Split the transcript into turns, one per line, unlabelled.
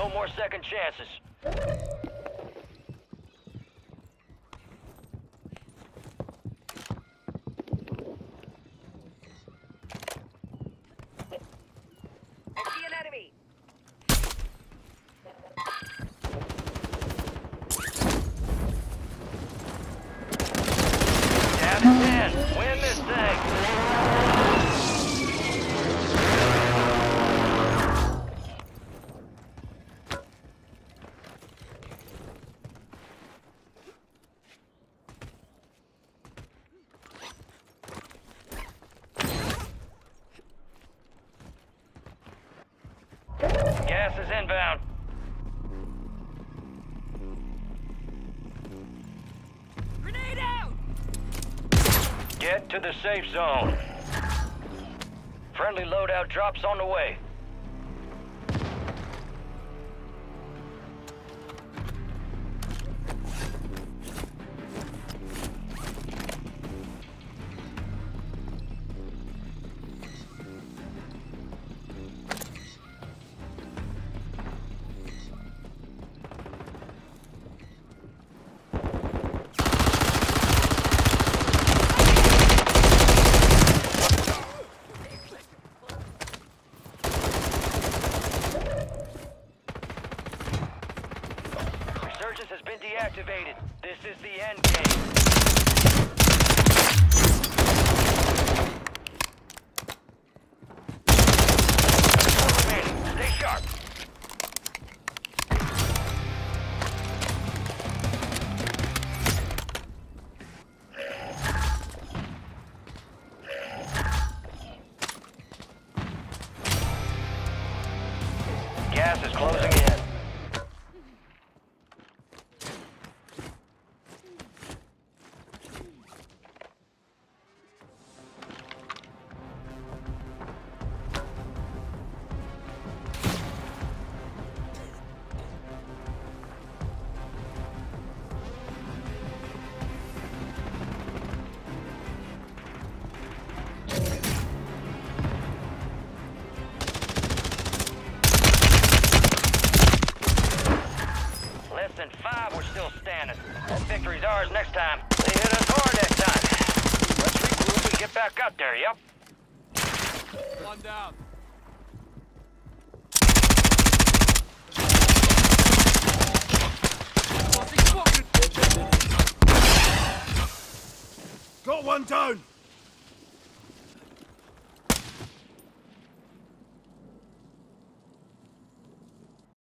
No more second chances. Gas is inbound.
Grenade out!
Get to the safe zone. Friendly loadout drops on the way. Resurgence has been deactivated. This is the end game. Gas is closing in. Less than five, we're still standing. That victory's ours next time. They hit us hard next time. Let's regroup and get back out there, yep?
One down. Got one down.